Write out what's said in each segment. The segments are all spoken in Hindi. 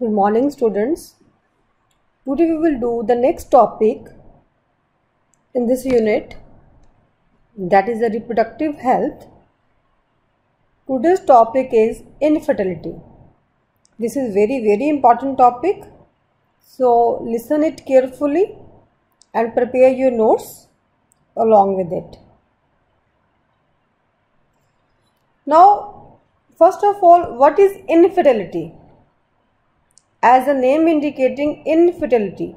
Good morning, students. Today we will do the next topic in this unit that is the reproductive health. Today's topic is infertility. This is very very important topic. So listen it carefully and prepare your notes along with it. Now, first of all, what is infertility? As a name indicating infertility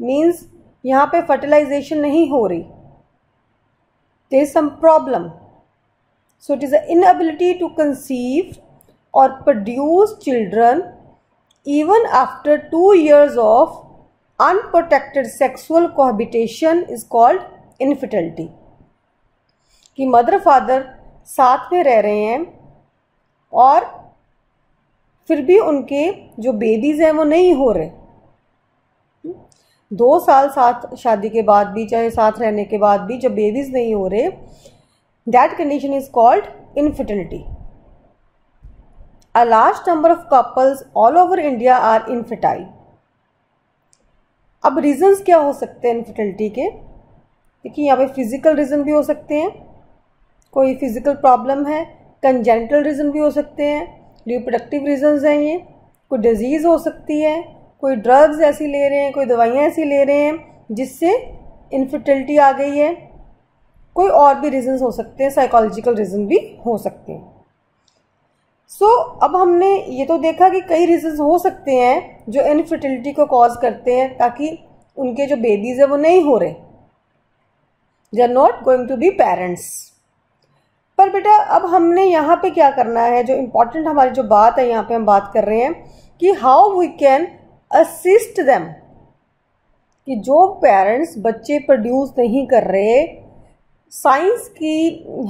means यहाँ पर फर्टिलाइजेशन नहीं हो रही। They some problem so it is a inability to conceive और produce children even after two years of unprotected sexual cohabitation is called infertility कि मदर फादर साथ में रह रहे हैं और फिर भी उनके जो बेबीज़ हैं वो नहीं हो रहे। दो साल साथ शादी के बाद भी, चाहे साथ रहने के बाद भी जब बेबीज़ नहीं हो रहे that condition is called infertility a large number of couples all over India are infertile अब रीजंस क्या हो सकते हैं इनफर्टिलिटी के? देखिए, यहाँ पे फ़िज़िकल रीज़न भी हो सकते हैं, कोई फ़िज़िकल प्रॉब्लम है कंजेंटल रीज़न भी हो सकते हैं रिप्रोडक्टिव रीजंस हैं ये। कोई डिज़ीज़ हो सकती है कोई ड्रग्स ऐसी ले रहे हैं कोई दवाइयाँ ऐसी ले रहे हैं जिससे इनफर्टिलिटी आ गई है। कोई और भी रीजंस हो सकते हैं साइकोलॉजिकल रीज़न भी हो सकते हैं। सो so, अब हमने ये तो देखा कि कई रीजंस हो सकते हैं जो इनफर्टिलिटी को कॉज करते हैं ताकि उनके जो बेबीज़ हैं वो नहीं हो रहे। They are not going to be parents पर बेटा, अब हमने यहाँ पे क्या करना है? जो इम्पोर्टेंट हमारी जो बात है, यहाँ पे हम बात कर रहे हैं कि how we can assist them कि जो पेरेंट्स बच्चे प्रोड्यूस नहीं कर रहे साइंस की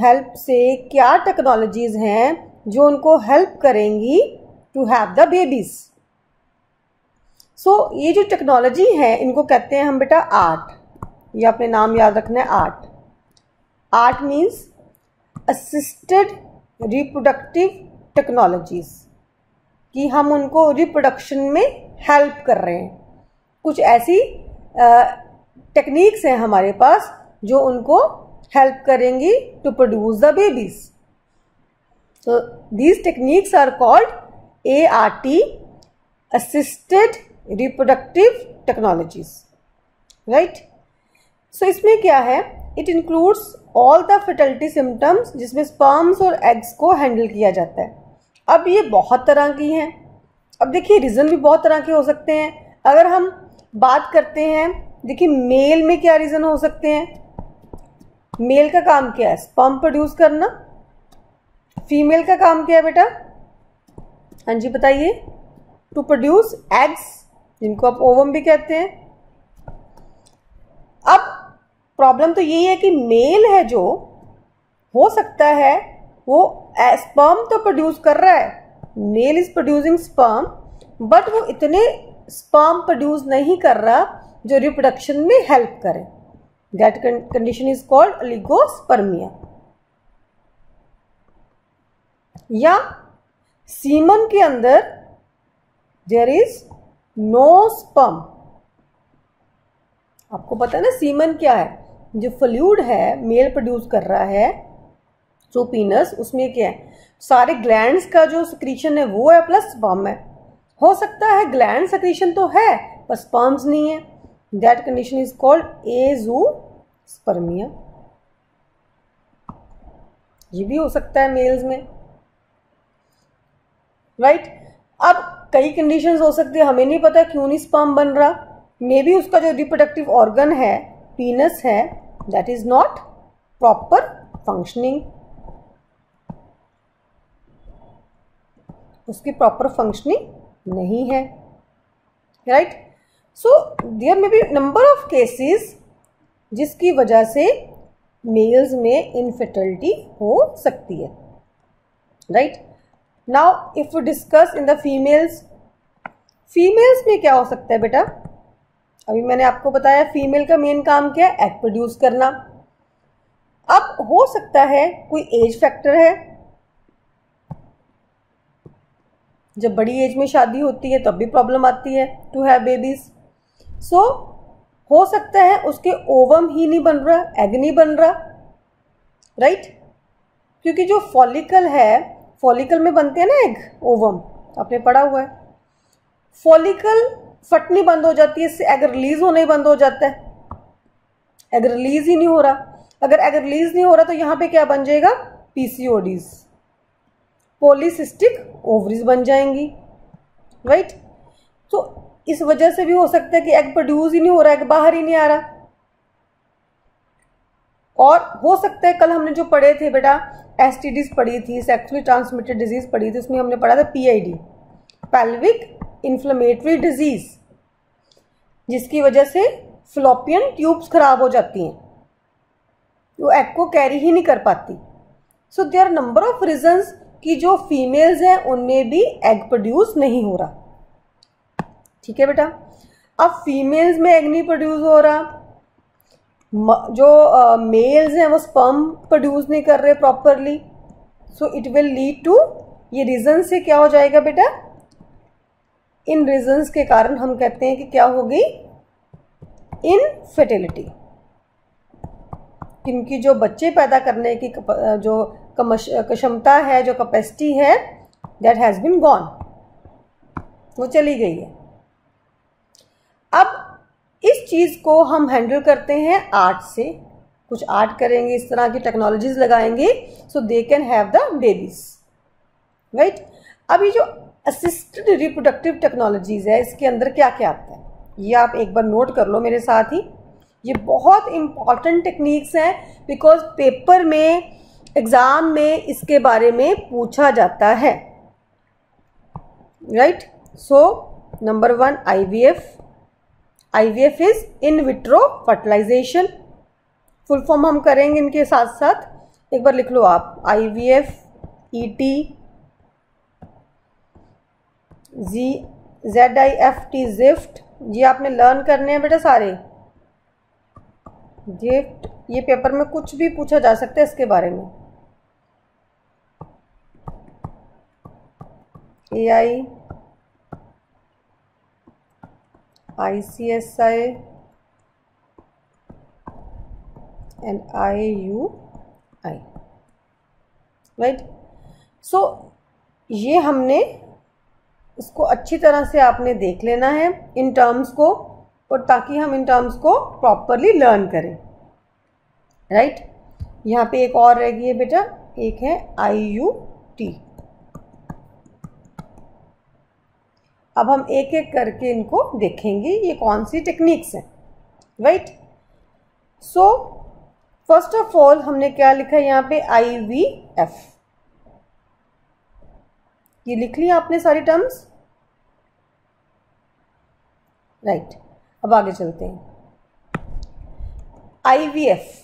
हेल्प से क्या टेक्नोलॉजीज़ हैं जो उनको हेल्प करेंगी to have the babies so ये जो टेक्नोलॉजी है, इनको कहते हैं हम बेटा आर्ट ये अपने नाम याद रखना है ART ART means assisted reproductive technologies कि हम उनको रिप्रोडक्शन में हेल्प कर रहे हैं। कुछ ऐसी टेक्निक्स हैं हमारे पास जो उनको हेल्प करेंगी to produce the babies so, these techniques are called ART assisted reproductive technologies. Right? So, इसमें क्या है? It includes all the fertility symptoms जिसमें स्पर्म्स और एग्स को हैंडल किया जाता है। अब ये बहुत तरह की हैं। अब देखिए रीज़न भी बहुत तरह के हो सकते हैं। अगर हम बात करते हैं, देखिए मेल में क्या रीज़न हो सकते हैं? मेल का काम क्या है? स्पर्म प्रोड्यूस करना। फीमेल का काम क्या है बेटा? हाँ जी, बताइए। टू प्रोड्यूस एग्स जिनको आप ओवम भी कहते हैं प्रॉब्लम तो यही है कि मेल है जो, हो सकता है वो स्पर्म तो प्रोड्यूस कर रहा है। Male is producing sperm but वो इतने स्पर्म प्रोड्यूस नहीं कर रहा जो रिप्रोडक्शन में हेल्प करे। That condition is called oligospermia या सीमन के अंदर देर इज़ नो स्पर्म आपको पता है ना सीमन क्या है? जो फ्लूड है मेल प्रोड्यूस कर रहा है, जो पीनस उसमें क्या है? सारे ग्लैंड्स का जो सक्रीशन है, वो है प्लस स्पर्म है। हो सकता है ग्लैंड सक्रीशन तो है, पर स्पर्म्स नहीं है। That condition is called azoospermia ये भी हो सकता है मेल्स में। Right right? अब कई कंडीशंस हो सकती है, हमें नहीं पता क्यों नहीं स्पर्म बन रहा। मे बी उसका जो रिप्रोडक्टिव ऑर्गन है पीनस है that is not proper functioning उसकी प्रॉपर फंक्शनिंग नहीं है right so there may be number of cases जिसकी वजह से मेल्स में इनफर्टिलिटी हो सकती है right now if you discuss in the females females में क्या हो सकता है बेटा? अभी मैंने आपको बताया फीमेल का मेन काम क्या है एग प्रोड्यूस करना। अब हो सकता है कोई एज फैक्टर है। जब बड़ी एज में शादी होती है, तब भी प्रॉब्लम आती है टू हैव बेबीज सो हो सकता है उसके ओवम ही नहीं बन रहा एग नहीं बन रहा राइट right? क्योंकि जो फॉलिकल है फॉलिकल में बनते हैं ना एग ओवम आपने पढ़ा हुआ है। फॉलिकल फटनी बंद हो जाती है, इससे एग रिलीज़ होना बंद हो जाता है। एग रिलीज़ ही नहीं हो रहा। अगर एग रिलीज़ नहीं हो रहा तो यहाँ पे क्या बन जाएगा? पीसीओडीज पोलिसिस्टिक ओवरीज बन जाएँगी। राइट तो इस वजह से भी हो सकता है कि एग प्रोड्यूस ही नहीं हो रहा एग बाहर ही नहीं आ रहा। और हो सकता है, कल हमने जो पढ़े थे बेटा एस पढ़ी थी सेक्सुअली ट्रांसमिटेड डिज़ीज़ पढ़ी थी, उसमें हमने पढ़ा था पीआईडी पेल्विक इन्फ्लेमेटरी डिज़ीज़ जिसकी वजह से फ्लोपियन ट्यूब्स खराब हो जाती हैं। वो एग को कैरी ही नहीं कर पाती। So there are number of reasons कि जो फीमेल्स हैं उनमें भी एग प्रोड्यूस नहीं हो रहा। ठीक है बेटा? अब फीमेल्स में एग नहीं प्रोड्यूस हो रहा। जो मेल्स uh, हैं वो स्पर्म प्रोड्यूस नहीं कर रहे properly so it will lead to ये रीजन से क्या हो जाएगा बेटा? इन रीजंस के कारण हम कहते हैं कि क्या होगी इनफर्टिलिटी क्योंकि जो बच्चे पैदा करने की जो क्षमता है, जो कैपेसिटी है दैट हैज़ बिन गॉन वो चली गई है। अब इस चीज़ को हम हैंडल करते हैं आर्ट से। कुछ आर्ट करेंगे, इस तरह की टेक्नोलॉजीज़ लगाएँगे so they can have the babies right अभी जो असिस्टेड रिप्रोडक्टिव टेक्नोलॉजीज़ है, इसके अंदर क्या क्या आता है? ये आप एक बार नोट कर लो मेरे साथ ही। ये बहुत इंपॉर्टेंट टेक्निक्स हैं बिकॉज़ पेपर में एग्ज़ाम में इसके बारे में पूछा जाता है। Right so number one IVF IVF is in vitro fertilization full form हम करेंगे इनके साथ साथ एक बार लिख लो आप IVF ET G Z I F T gift ये आपने लर्न करने हैं बेटा सारे। गिफ्ट ये पेपर में कुछ भी पूछा जा सकता है इसके बारे में। A I I C S I and I U I right सो ये हमने इसको अच्छी तरह से आपने देख लेना है इन टर्म्स को और ताकि हम इन टर्म्स को प्रॉपरली लर्न करें। राइट यहाँ पे एक और रह गई है बेटा, एक है आई यू टी अब हम एक एक करके इनको देखेंगे, ये कौन सी टेक्निक्स हैं? Right so first of all हमने क्या लिखा है यहाँ पे? आई वी एफ़ ये लिख लिया आपने सारी टर्म्स राइट अब आगे चलते हैं। आईवीएफ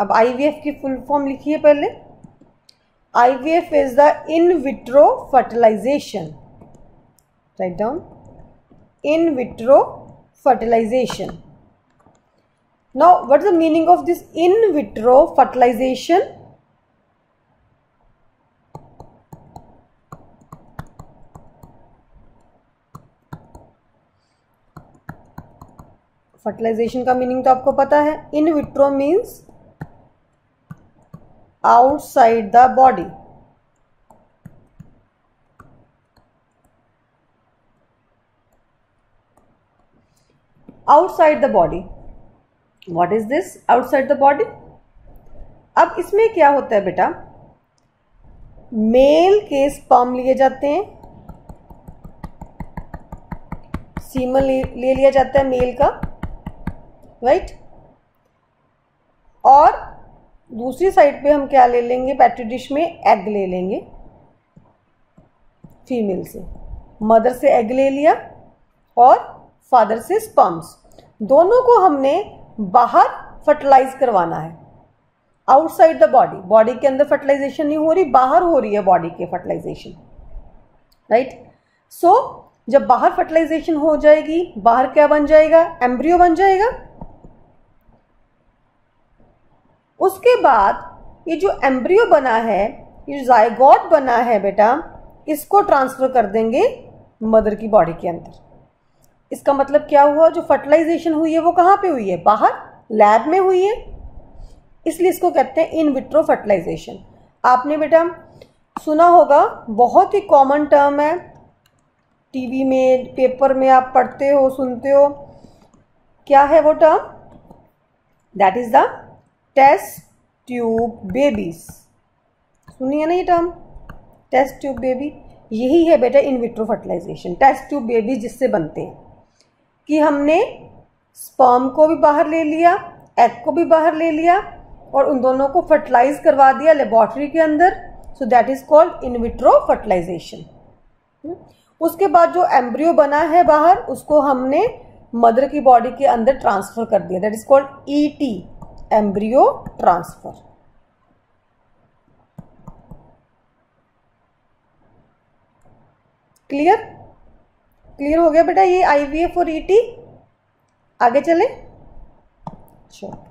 अब आईवीएफ की फुल फॉर्म लिखिए पहले। IVF is the in vitro fertilization write down in vitro fertilization now what is the meaning of this in vitro fertilization fertilization का मीनिंग तो आपको पता है। In vitro means outside the body outside the body what is this outside the body अब इसमें क्या होता है बेटा? मेल के स्पर्म लिए जाते हैं। सीमन ले, लिया जाता है मेल का। राइट? और दूसरी साइड पे हम क्या ले लेंगे? पैट्री डिश में एग ले लेंगे। फीमेल से। मदर से एग ले लिया और फादर से स्पम्स दोनों को हमने बाहर फर्टिलाइज करवाना है। आउटसाइड द बॉडी बॉडी के अंदर फर्टिलाइजेशन नहीं हो रही, बाहर हो रही है बॉडी के फर्टिलाइजेशन राइट सो जब बाहर फर्टिलाइजेशन हो जाएगी, बाहर क्या बन जाएगा? एम्ब्रियो बन जाएगा। उसके बाद ये जो एम्ब्रियो बना है, ये जो जायगॉट बना है बेटा, इसको ट्रांसफ़र कर देंगे मदर की बॉडी के अंदर। इसका मतलब क्या हुआ? जो फर्टिलाइजेशन हुई है वो कहाँ पे हुई है? बाहर लैब में हुई है। इसलिए इसको कहते हैं इन विट्रो फर्टिलाइजेशन आपने बेटा, सुना होगा, बहुत ही कॉमन टर्म है। टीवी में पेपर में आप पढ़ते हो, सुनते हो। क्या है वो term that is the test tube babies. सुनिए ना ये टर्म। टेस्ट ट्यूब बेबी, यही है बेटा in vitro fertilization. Test tube baby जिससे बनते हैं। कि हमने स्पर्म को भी बाहर ले लिया, एग को भी बाहर ले लिया और उन दोनों को फर्टिलाइज करवा दिया लेबोरेटरी के अंदर। So that is called in vitro fertilization उसके बाद जो एम्ब्रियो बना है बाहर, उसको हमने मदर की बॉडी के अंदर ट्रांसफ़र कर दिया। That is called ET embryo transfer clear clear हो गया बेटा ये आईवीएफ और ईटी आगे चले? चलो।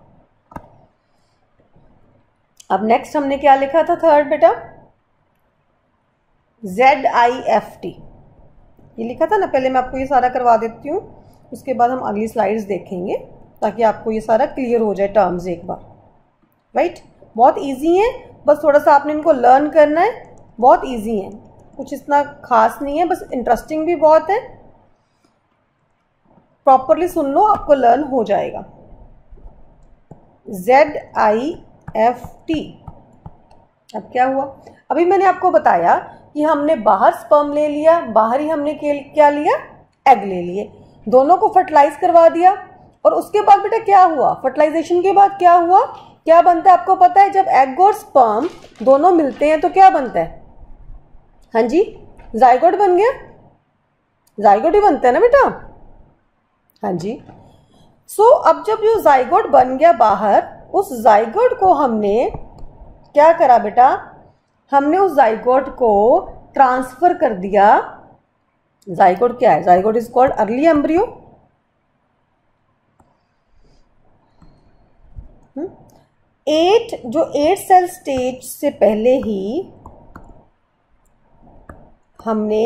अब नेक्स्ट हमने क्या लिखा था थर्ड बेटा? जेड आई एफ़ टी ये लिखा था ना, पहले मैं आपको ये सारा करवा देती हूँ, उसके बाद हम अगली स्लाइड्स देखेंगे। ताकि आपको ये सारा क्लियर हो जाए टर्म्स एक बार। Right right? बहुत इजी है, बस थोड़ा सा आपने इनको लर्न करना है। बहुत इजी है। कुछ इतना खास नहीं है, बस इंटरेस्टिंग भी बहुत है। प्रॉपरली सुन लो, आपको लर्न हो जाएगा। जेड आई एफ़ टी अब क्या हुआ? अभी मैंने आपको बताया कि हमने बाहर स्पर्म ले लिया, बाहर ही हमने क्या लिया? एग ले लिए। दोनों को फर्टिलाइज करवा दिया। और उसके बाद बेटा क्या हुआ? फर्टिलाइजेशन के बाद क्या हुआ? क्या बनता है आपको पता है? जब एग और स्पर्म दोनों मिलते हैं तो क्या बनता है? हाँ जी जायगोड बन गया। जायगोड ही बनता है ना बेटा? हाँ जी। सो so, अब जब जो जायगोड बन गया बाहर उस जाइगोड को हमने क्या करा बेटा? हमने उस जाइगोड को ट्रांसफ़र कर दिया। जाइगोड क्या है? Zygote is called early embryo at जो एट सेल स्टेज से पहले ही हमने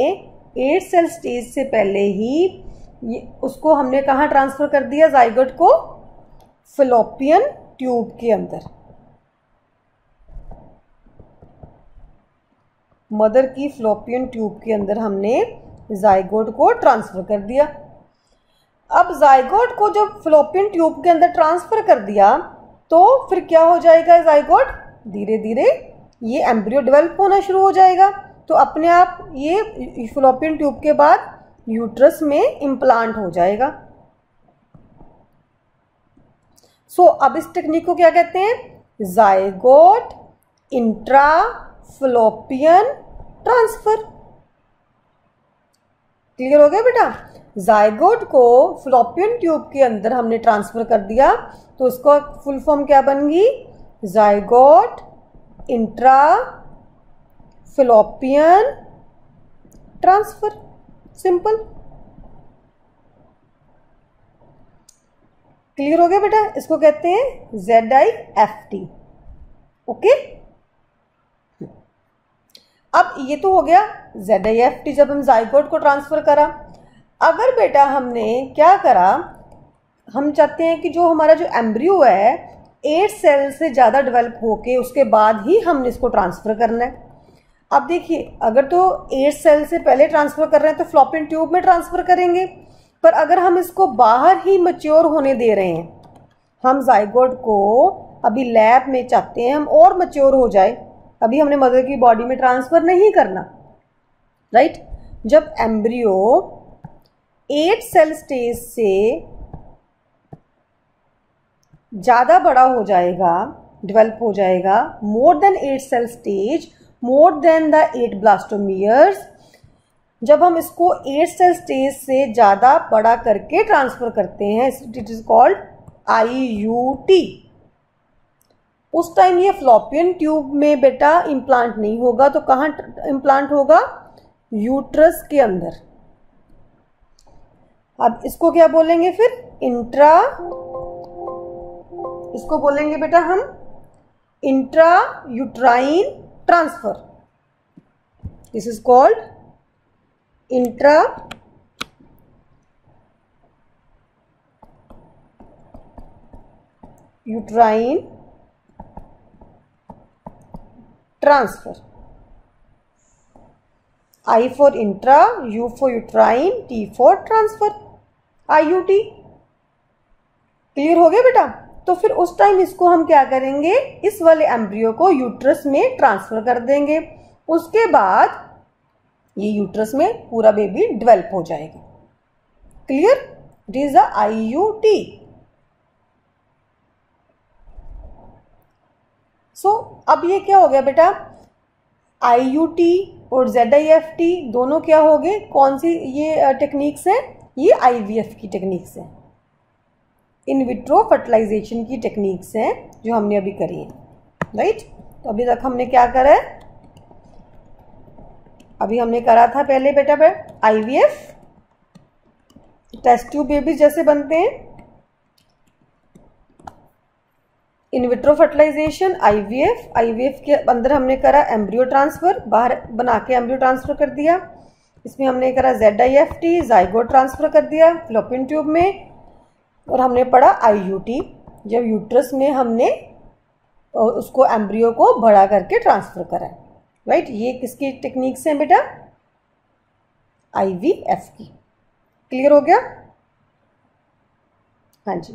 एट सेल स्टेज से पहले ही उसको हमने कहा ट्रांसफ़र कर दिया? जाइगोड को फिलोपियन ट्यूब के अंदर। मदर की फ्लोपियन ट्यूब के अंदर हमने जाइगोड को ट्रांसफ़र कर दिया। अब जाइगोड को जब फ्लोपियन ट्यूब के अंदर ट्रांसफ़र कर दिया तो फिर क्या हो जाएगा जाइगोड धीरे धीरे ये एम्ब्रियो डेवलप होना शुरू हो जाएगा। तो अपने आप ये फ्लोपियन ट्यूब के बाद यूट्रस में इम्प्लांट हो जाएगा। सो so, अब इस टेक्निक को क्या कहते हैं? जायगोट इंट्राफ्लोपियन ट्रांसफ़र क्लियर हो गया बेटा? जायगोट को फ्लोपियन ट्यूब के अंदर हमने ट्रांसफ़र कर दिया तो उसका फुल फॉर्म क्या बन गई? Zygote intra fallopian transfer. Simple. Clear हो गया बेटा? इसको कहते हैं Z I F T okay? अब ये तो हो गया जेड आई एफ़ टी जब हम जाइगोड को ट्रांसफ़र करा। अगर बेटा हमने क्या करा, हम चाहते हैं कि जो हमारा जो एम्ब्रियो है एट सेल से ज़्यादा डेवलप होके उसके बाद ही हमने इसको ट्रांसफ़र करना है। अब देखिए, अगर तो एट सेल से पहले ट्रांसफ़र कर रहे हैं तो फ्लॉपिन ट्यूब में ट्रांसफ़र करेंगे, पर अगर हम इसको बाहर ही मच्योर होने दे रहे हैं, हम जाइगोड को अभी लैब में चाहते हैं हम और मच्योर हो जाए, अभी हमने मदर की बॉडी में ट्रांसफ़र नहीं करना राइट जब एम्ब्रियो एट सेल स्टेज से ज़्यादा बड़ा हो जाएगा डेवलप हो जाएगा more than eight cell stage more than the eight blastomeres जब हम इसको एट सेल स्टेज से ज़्यादा बड़ा करके ट्रांसफ़र करते हैं it is called I U T उस टाइम ये फ्लोपियन ट्यूब में बेटा इम्प्लांट नहीं होगा तो कहाँ इम्प्लांट होगा? यूट्रस के अंदर। अब इसको क्या बोलेंगे फिर? इंट्रा। इसको बोलेंगे बेटा हम intra uterine transfer. This is called intra uterine transfer. I for intra U for uterine T for transfer I U T clear हो गया बेटा? तो फिर उस टाइम इसको हम क्या करेंगे? इस वाले एम्ब्रियो को यूट्रस में ट्रांसफ़र कर देंगे। उसके बाद ये यूट्रस में पूरा बेबी डेवलप हो जाएगा। Clear it is I U T so अब ये क्या हो गया बेटा? आई यू टी और जेड आई एफ़ टी दोनों क्या हो गए? कौन सी ये टेक्निक्स हैं? ये IVF की टेक्निक्स हैं। इन विट्रो फर्टिलाइजेशन की टेक्निक्स हैं जो हमने अभी करी है। राइट तो अभी तक हमने क्या करा है? अभी हमने करा था पहले बेटा I V F test tube baby जैसे बनते हैं। In vitro fertilization IVF IVF के अंदर हमने करा एम्ब्रियो ट्रांसफ़र बाहर बना के एम्ब्रियो ट्रांसफ़र कर दिया। इसमें हमने करा Z I F T zygote transfer कर दिया फ्लोपिन ट्यूब में, और हमने पढ़ा आई यू टी जब यूट्रस में हमने उसको एम्ब्रियो को बड़ा करके ट्रांसफ़र करा राइट ये किसकी टेक्निक्स हैं बेटा? आई वी एफ़ की। क्लियर हो गया? हाँ जी।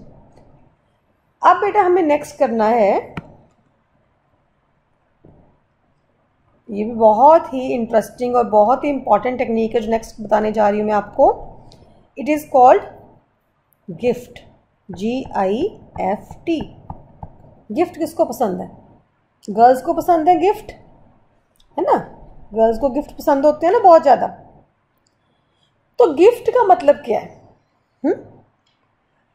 अब बेटा हमें नेक्स्ट करना है ये भी बहुत ही इंटरेस्टिंग और बहुत ही इंपॉर्टेंट टेक्निक है जो नेक्स्ट बताने जा रही हूँ मैं आपको। It is called gift G I F T gift किसको पसंद है? गर्ल्स को पसंद है गिफ्ट है ना? गर्ल्स को गिफ्ट पसंद होते हैं ना बहुत ज़्यादा। तो गिफ्ट का मतलब क्या है? हुँ? हम्म?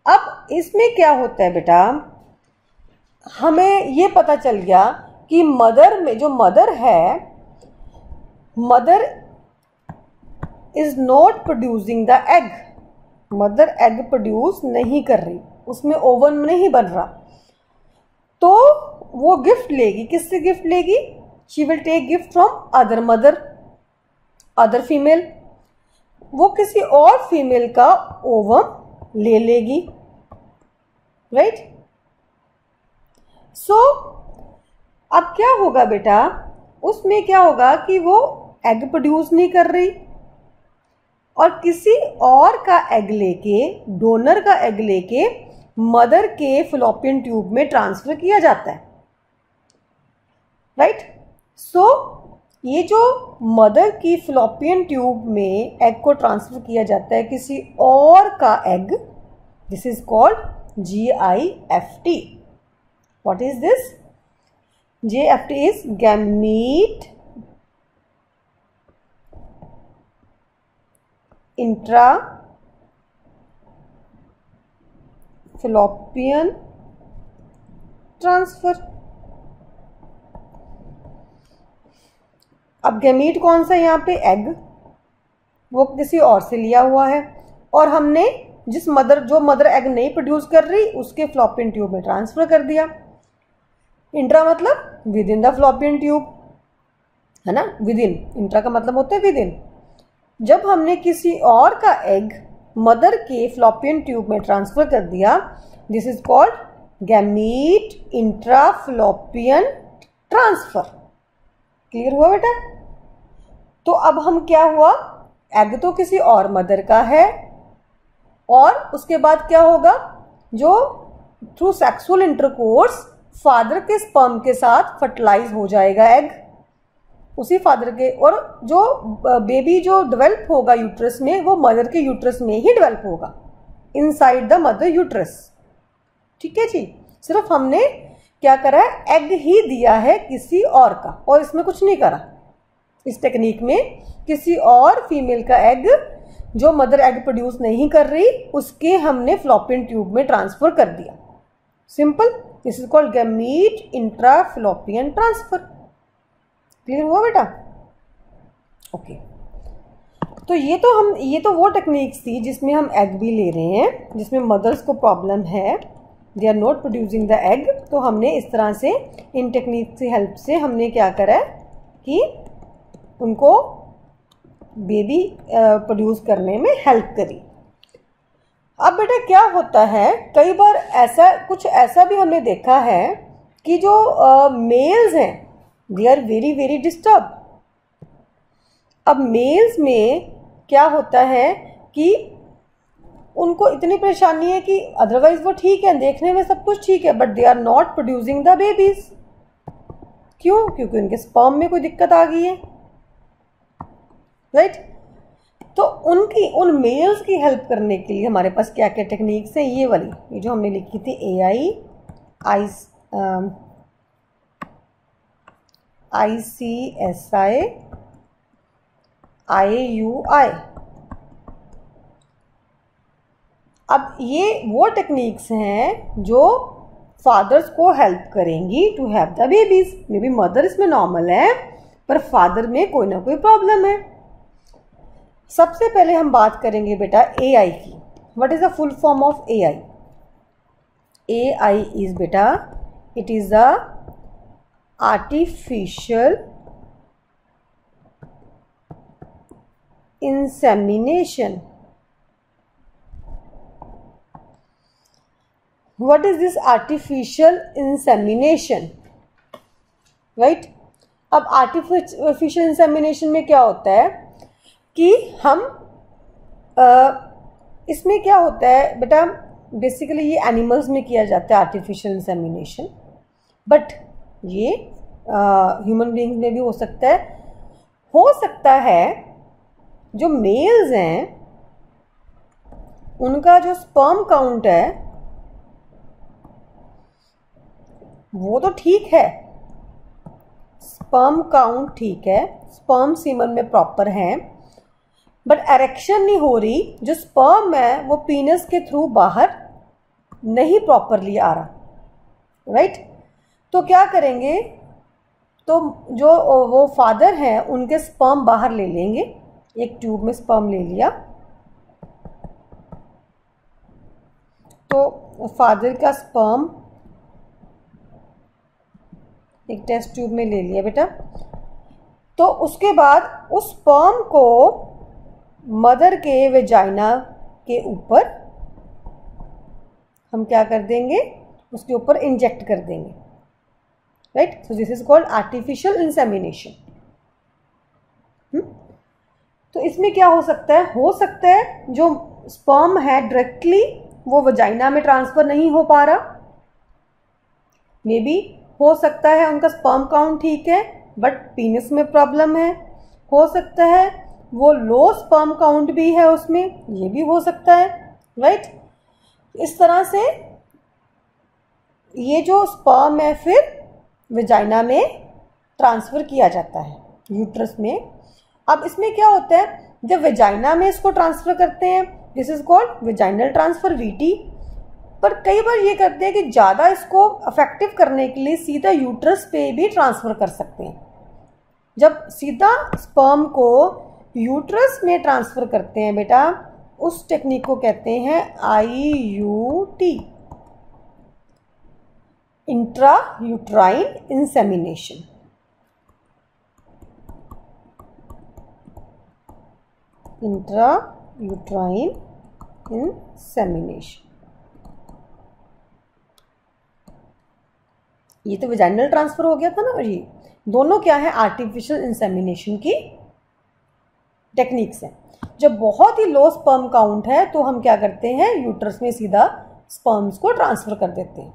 अब इसमें क्या होता है बेटा? हमें ये पता चल गया कि मदर में, जो मदर है mother is not producing the egg mother egg produce नहीं कर रही। उसमें ओवन नहीं बन रहा। तो वो गिफ्ट लेगी। किससे गिफ्ट लेगी? She will take gift from other mother other female वो किसी और फीमेल का ओवम ले लेगी। Right right? सो so, अब क्या होगा बेटा? उसमें क्या होगा कि वो एग प्रोड्यूस नहीं कर रही। और किसी और का एग लेके डोनर का एग लेके मदर के फ्लोपियन ट्यूब में ट्रांसफ़र किया जाता है। Right right? सो so, ये जो मदर की फ्लोपियन ट्यूब में एग को ट्रांसफ़र किया जाता है किसी और का egg this is called G I F T what is this J F T is gamete intra fallopian transfer अब गैमीट कौन सा यहाँ पे एग वो किसी और से लिया हुआ है। और हमने जिस मदर जो मदर एग नहीं प्रोड्यूस कर रही, उसके फ्लॉपिन ट्यूब में ट्रांसफ़र कर दिया। इंट्रा मतलब within the fallopian tube है ना? विद इन इंट्रा का मतलब होता है विद इन जब हमने किसी और का एग मदर के फ्लॉपियन ट्यूब में ट्रांसफ़र कर दिया this is called gamete intrafallopian transfer clear हुआ बेटा? तो अब हम क्या हुआ? एग तो किसी और मदर का है, और उसके बाद क्या होगा? जो थ्रू सेक्सुअल इंटरकोर्स फादर के स्पर्म के साथ फर्टिलाइज हो जाएगा एग उसी फादर के और जो बेबी जो डेवलप होगा यूट्रस में, वो मदर के यूट्रस में ही डेवलप होगा। इनसाइड द मदर यूट्रस ठीक है जी? सिर्फ़ हमने क्या करा है? एग ही दिया है किसी और का, और इसमें कुछ नहीं करा। इस टेक्निक में किसी और फीमेल का एग जो मदर एग प्रोड्यूस नहीं कर रही, उसके हमने फ्लोपियन ट्यूब में ट्रांसफ़र कर दिया। Simple this is called gamete intra fallopian transfer clear हुआ बेटा? ओके तो ये तो हम, ये तो वो टेक्निक्स थी जिसमें हम एग भी ले रहे हैं, जिसमें मदर्स को प्रॉब्लम है. They are not producing the egg तो हमने इस तरह से, इन टेक्निक की हेल्प से हमने क्या करा है कि उनको बेबी प्रोड्यूस करने में हेल्प करी। अब बेटा क्या होता है? कई बार ऐसा, कुछ ऐसा भी हमने देखा है कि जो मेल्स हैं they are very very disturb अब मेल्स में क्या होता है कि उनको इतनी परेशानी है कि अदरवाइज़ वो ठीक है, देखने में सब कुछ ठीक है but they are not producing the babies क्यों? क्योंकि उनके स्पर्म में कोई दिक्कत आ गई है। Right right? तो उनकी, उन मेल्स की हेल्प करने के लिए हमारे पास क्या क्या टेक्निक्स हैं? ये वाली, ये जो हमने लिखी थी ए I I I C S I I U आई अब ये वो टेक्निक्स हैं जो फादर्स को हेल्प करेंगी to have the babies may be mother इसमें नॉर्मल है, पर फादर में कोई ना कोई प्रॉब्लम है। सबसे पहले हम बात करेंगे बेटा ए आई की। What is the full form of A I A I is बेटा it is the artificial insemination what is this artificial insemination? Right? अब आर्टिफिशियल इंसेमिनेशन में क्या होता है? कि हम आ, इसमें क्या होता है बेटा बेसिकली ये एनिमल्स में किया जाता है आर्टिफिशियल इंसेमिनेशन बट ये ह्यूमन बींग्स में भी हो सकता है। हो सकता है जो मेल्स हैं उनका जो स्पर्म काउंट है वो तो ठीक है। स्पर्म काउंट ठीक है। स्पर्म सीमन में प्रॉपर है। बट एरेक्शन नहीं हो रही, जो स्पर्म है, वो पीनस के थ्रू बाहर नहीं प्रॉपरली आ रहा राइट right? तो क्या करेंगे? तो जो वो फादर हैं, उनके स्पर्म बाहर ले लेंगे। एक ट्यूब में स्पर्म ले लिया। तो फादर का स्पर्म एक टेस्ट ट्यूब में ले लिया बेटा। तो उसके बाद उस स्पर्म को मदर के वेजाइना के ऊपर हम क्या कर देंगे? उसके ऊपर इंजेक्ट कर देंगे। Right so this is called artificial insemination तो इसमें क्या हो सकता है? हो सकता है जो स्पर्म है डायरेक्टली वो वजाइना में ट्रांसफ़र नहीं हो पा रहा। मे बी हो सकता है उनका स्पर्म काउंट ठीक है बट पीनस में प्रॉब्लम है। हो सकता है वो लो स्पर्म काउंट भी है उसमें, ये भी हो सकता है राइट इस तरह से ये जो स्पर्म है फिर वेजाइना में ट्रांसफ़र किया जाता है यूट्रस में। अब इसमें क्या होता है, जब वेजाइना में इसको ट्रांसफ़र करते हैं this is called vaginal transfer VT पर कई बार ये करते हैं कि ज़्यादा इसको अफेक्टिव करने के लिए सीधा यूट्रस पे भी ट्रांसफ़र कर सकते हैं। जब सीधा स्पर्म को यूट्रस में ट्रांसफ़र करते हैं बेटा, उस टेक्निक को कहते हैं I U T intra uterine insemination. Intra uterine insemination ये तो विजाइनल ट्रांसफ़र हो गया था ना ये दोनों क्या है? आर्टिफिशियल इंसेमिनेशन की टेक्निक्स हैं। जब बहुत ही लो स्पर्म काउंट है तो हम क्या करते हैं यूट्रस में सीधा स्पर्म्स को ट्रांसफ़र कर देते हैं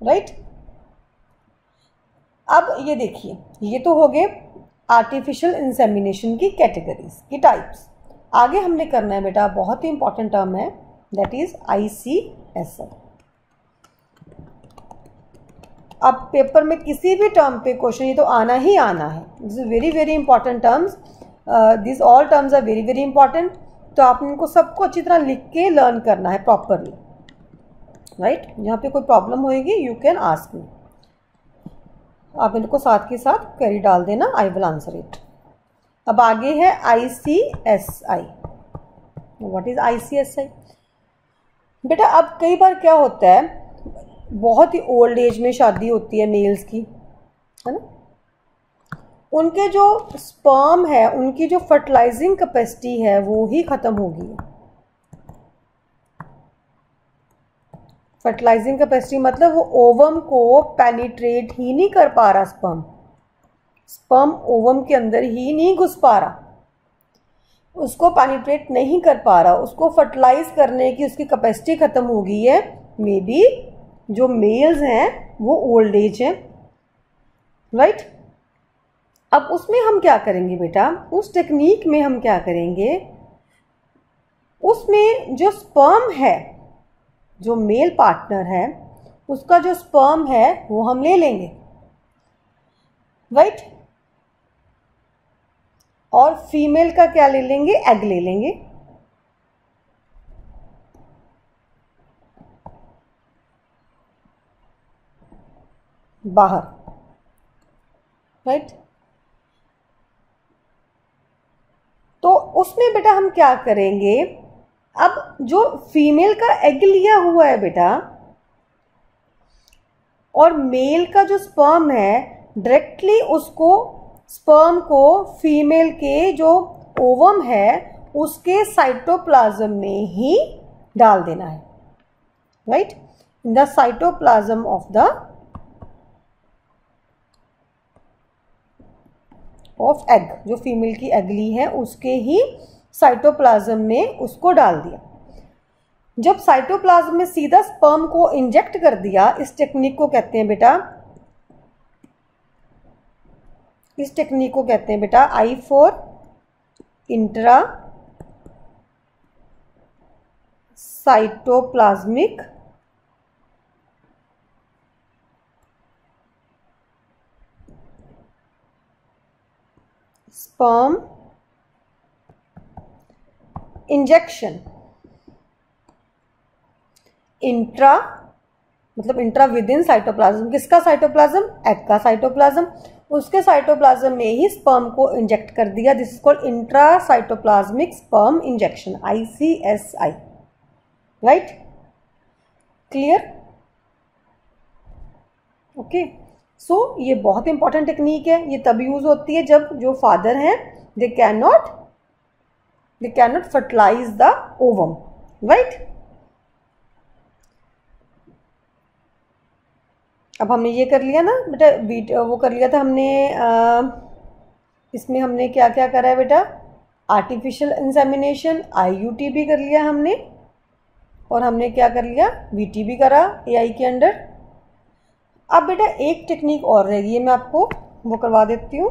राइट अब ये देखिए, ये तो हो गए आर्टिफिशियल इंसेमिनेशन की कैटेगरीज की टाइप्स आगे हमने करना है बेटा, बहुत ही इंपॉर्टेंट टर्म है दैट इज़ आई अब पेपर में किसी भी टर्म पे क्वेश्चन ये तो आना ही आना है। This is very very important terms this all terms are very very important तो आप इनको सबको अच्छी तरह लिख के लर्न करना है प्रॉपरली राइट right? यहाँ पे कोई प्रॉब्लम होएगी यू कैन आस्क मी आप इनको साथ के साथ कैरी डाल देना आई विल आंसर इट अब आगे है I C S I what is I C S I बेटा, अब कई बार क्या होता है? बहुत ही ओल्ड एज में शादी होती है मेल्स की, है ना? उनके जो स्पर्म है, उनकी जो फर्टिलाइजिंग कैपेसिटी है, वो ही ख़त्म होगी। फर्टिलाइजिंग कैपेसिटी मतलब वो ओवम को पेनिट्रेट ही नहीं कर पा रहा स्पर्म स्पर्म ओवम के अंदर ही नहीं घुस पा रहा। उसको पेनिट्रेट नहीं कर पा रहा। उसको फर्टिलाइज करने की उसकी कैपेसिटी ख़त्म हो गई है। मे बी जो मेल्स हैं, वो ओल्ड एज हैं। राइट अब उसमें हम क्या करेंगे बेटा? उस टेक्निक में हम क्या करेंगे? उसमें जो स्पर्म है, जो मेल पार्टनर है, उसका जो स्पर्म है, वो हम ले लेंगे। राइट और फीमेल का क्या ले लेंगे? एग ले लेंगे। बाहर। राइट तो उसमें बेटा हम क्या करेंगे? अब जो फीमेल का एग लिया हुआ है बेटा, और मेल का जो स्पर्म है डायरेक्टली उसको स्पर्म को फीमेल के जो ओवम है, उसके साइटोप्लाज्म में ही डाल देना है। Right in the cytoplasm of the of egg जो फीमेल की एगली है, उसके ही साइटोप्लाज्म में उसको डाल दिया। जब साइटोप्लाज्म में सीधा स्पर्म को इंजेक्ट कर दिया, इस टेक्निक को कहते हैं बेटा, इस टेक्निक को कहते हैं बेटा I for intra cytoplasmic sperm injection intra मतलब इंट्रा विद इन साइटोप्लाज्म किसका साइटोप्लाज्म एग का साइटोप्लाज्म उसके साइटोप्लाज्म में ही स्पर्म को इंजेक्ट कर दिया this is called intra cytoplasmic sperm injection I C S I right clear okay so so, ये बहुत इंपॉर्टेंट टेक्निक है। ये तब यूज़ होती है जब जो फादर हैं they can not they can not fertilize the ovum right अब हमने ये कर लिया ना बेटा वो कर लिया था हमने आ, इसमें हमने क्या क्या करा है बेटा? आर्टिफिशियल इंसेमिनेशन आईयूटी भी कर लिया हमने और हमने क्या कर लिया? वीटी भी करा एआई के अंडर अब बेटा एक टेक्निक और रहेगी मैं आपको वो करवा देती हूँ।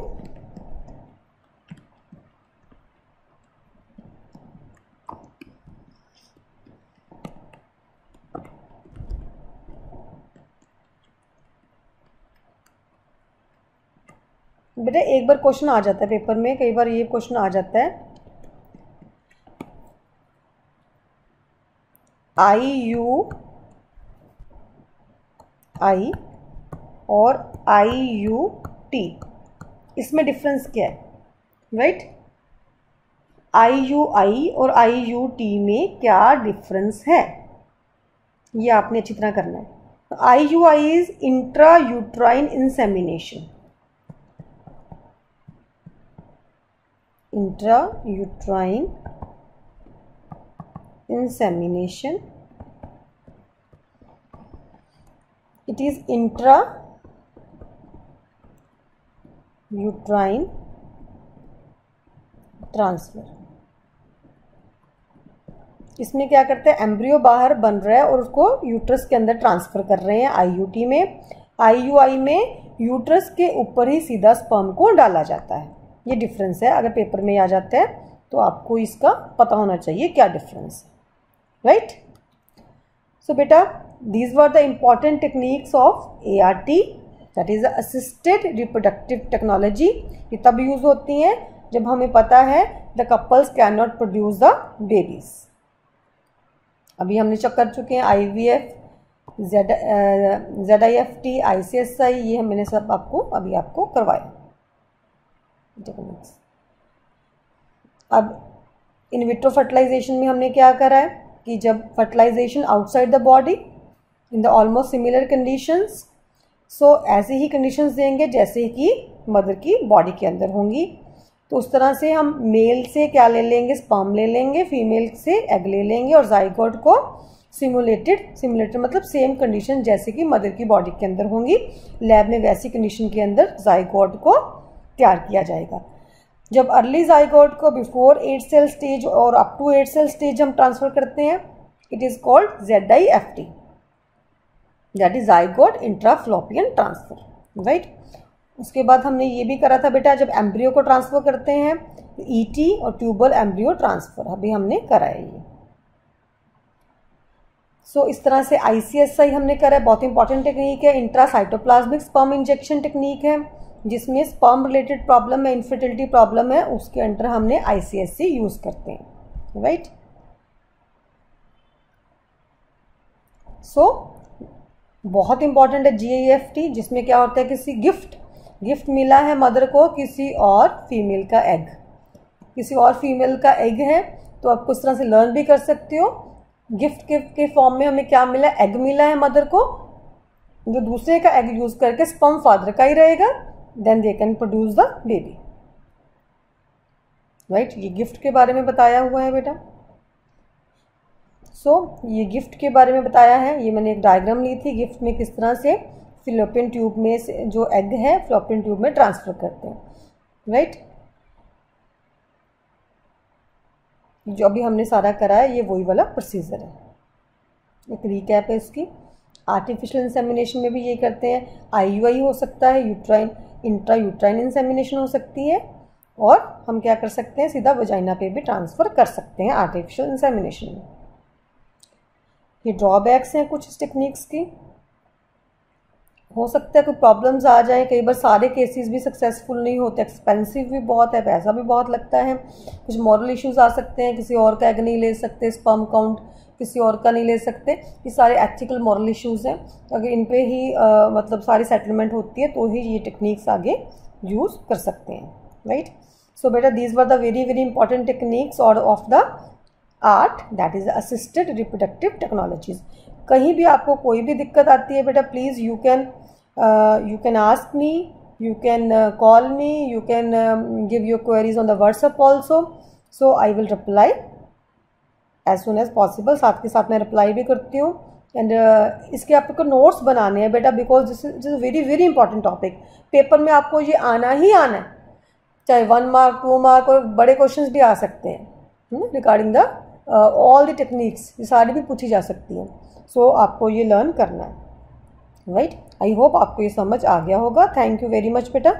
बेटा एक बार क्वेश्चन आ जाता है पेपर में, कई बार ये क्वेश्चन आ जाता है। आई यू आई और आई यू टी इसमें डिफरेंस क्या है? राइट आई यू आई और आई यू टी में क्या डिफरेंस है? ये आपने अच्छी तरह करना है। I U I is intra uterine insemination intra uterine insemination it is intra uterine transfer. इसमें क्या करते हैं? एम्ब्रियो बाहर बन रहा है और उसको यूट्रस के अंदर ट्रांसफ़र कर रहे हैं आईयूटी में। आईयूआई में यूट्रस के ऊपर ही सीधा स्पर्म को डाला जाता है। ये डिफरेंस है। अगर पेपर में आ जाता है तो आपको इसका पता होना चाहिए क्या डिफरेंस है। राइट सो बेटा these were the were techniques of A R ART that is assisted reproductive technology ये तब यूज़ होती हैं जब हमें पता है the couples can not produce the babies अभी हमने चेक कर चुके हैं I V F Z I F T I C S I ये मैंने सब आपको अभी आपको करवाया. अब इन विट्रो फर्टिलाइजेशन में हमने क्या करा है? कि जब fertilization outside the body in the almost similar conditions so so, ऐसे ही कंडीशंस देंगे जैसे कि मदर की बॉडी के अंदर होंगी। तो उस तरह से हम मेल से क्या ले लेंगे? स्पर्म ले लेंगे फीमेल से एग ले लेंगे और जाइगोट को सिमुलेटेड सिमुलेटेड मतलब सेम कंडीशन जैसे कि मदर की बॉडी के अंदर होंगी। लैब में वैसी कंडीशन के अंदर जाइगोट को तैयार किया जाएगा। जब अर्ली जाइगोट को बिफोर एट सेल स्टेज और up to eight cell stage हम ट्रांसफ़र करते हैं it is called Z I F T that is zygote intrafallopian transfer right उसके बाद हमने ये भी करा था बेटा जब एम्ब्रियो को ट्रांसफ़र करते हैं ई टी और ट्यूबल एम्ब्रियो ट्रांसफ़र अभी हमने करा है ये। सो so, इस तरह से आईसीएसआई हमने करा है बहुत इंपॉर्टेंट टेक्निक है। इंट्रासाइटोप्लाज्मिक स्पर्म इंजेक्शन टेक्निक है जिसमें स्पर्म रिलेटेड प्रॉब्लम है इनफर्टिलिटी प्रॉब्लम है उसके अंडर हमने आईसीएससी यूज़ करते हैं राइट सो बहुत इंपॉर्टेंट है जी एफ़ टी जिसमें क्या होता है किसी गिफ्ट गिफ्ट मिला है मदर को किसी और फीमेल का एग किसी और फीमेल का एग है तो आप कुछ तरह से लर्न भी कर सकते हो? गिफ्ट के, के फॉर्म में हमें क्या मिला? एग मिला है मदर को जो दूसरे का एग यूज़ करके स्पम फादर का ही रहेगा then they can produce the baby right ये गिफ्ट के बारे में बताया हुआ है बेटा। सो so, ये गिफ्ट के बारे में बताया है। ये मैंने एक डायग्राम ली थी गिफ्ट में किस तरह से फिलोपियन ट्यूब में जो एग है फिलोपियन ट्यूब में ट्रांसफ़र करते हैं। राइट जो अभी हमने सारा करा है ये वही वाला प्रोसीजर है। एक रिकैप है इसकी। आर्टिफिशियल इंसेमिनेशन में भी ये करते हैं। आईयूआई हो सकता है यूट्राइन इंट्रा यूट्राइन इंसेमिनेशन हो सकती है। और हम क्या कर सकते हैं सीधा वजाइना पे भी ट्रांसफ़र कर सकते हैं आर्टिफिशियल इंसेमिनेशन में। ये ड्रॉबैक्स हैं कुछ इस टेक्निक्स की। हो सकता है कोई प्रॉब्लम्स आ जाएँ कई बार सारे केसेस भी सक्सेसफुल नहीं होते एक्सपेंसिव भी बहुत है पैसा भी बहुत लगता है। कुछ मॉरल इश्यूज़ आ सकते हैं किसी और का एग नहीं ले सकते स्पम काउंट किसी और का नहीं ले सकते। ये सारे एथिकल मॉरल इश्यूज़ हैं। तो अगर इन पे ही आ, मतलब सारी सेटलमेंट होती है तो ही ये टेक्निक्स आगे यूज़ कर सकते हैं राइट सो बेटा these were the very very important techniques और of the ART that is assisted reproductive technologies कहीं भी आपको कोई भी दिक्कत आती है बेटा please you can you can ask me uh, call me you can um, give your queries on the whatsapp also. So i will reply as soon as possible. साथ के साथ मैं रिप्लाई भी करती हूँ. एंड uh, इसके आपको नोट्स बनाने हैं बेटा because this is is very very important topic paper में आपको ये आना ही आना है. चाहे वन मार्क टू मार्क और बड़े क्वेश्चंस भी आ सकते हैं. Regarding the all the techniques ये सारी भी पूछी जा सकती हैं। सो so, आपको ये लर्न करना है। राइट आई होप आपको ये समझ आ गया होगा। थैंक यू वेरी मच बेटा।